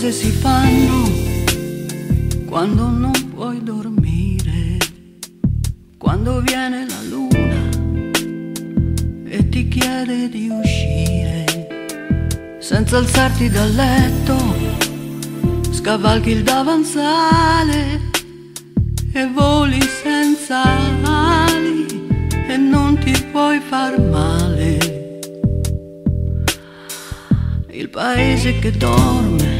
cose si fanno quando non puoi dormire, quando viene la luna e ti chiede di uscire, senza alzarti dal letto, scavalchi il davanzale e voli senza ali e non ti puoi far male. Il paese che dorme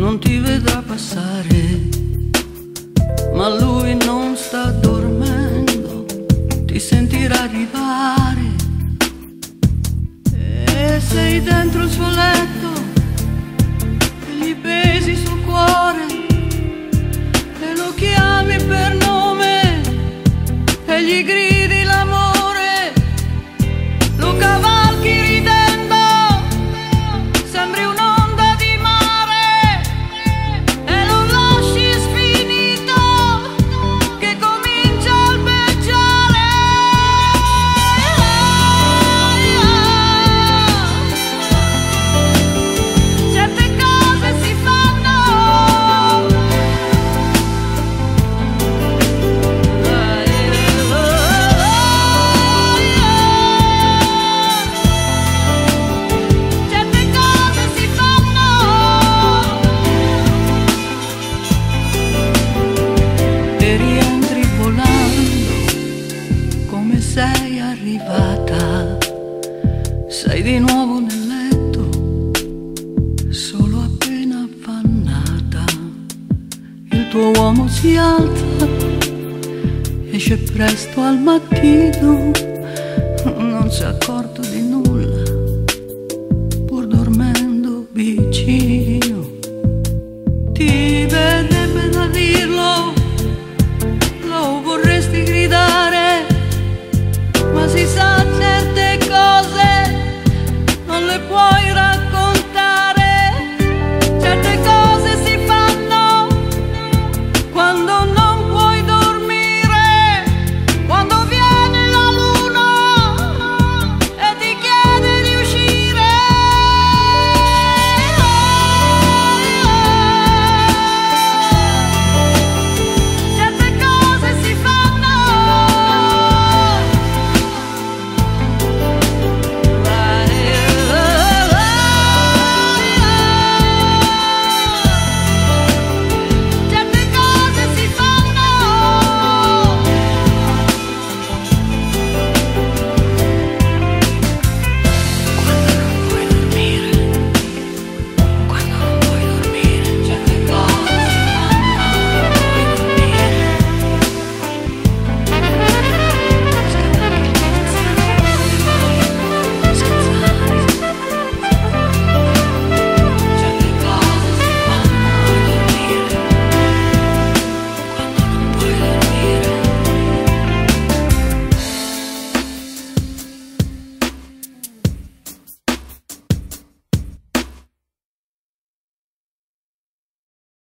non ti vedrà passare, ma lui non sta dormendo, ti sentirà arrivare e sei dentro il suo letto arrivata Sei di nuovo nel letto Solo appena affannata. Il tuo uomo si alza esce presto al mattino, non si è accorto di nulla, pur dormendo vicino.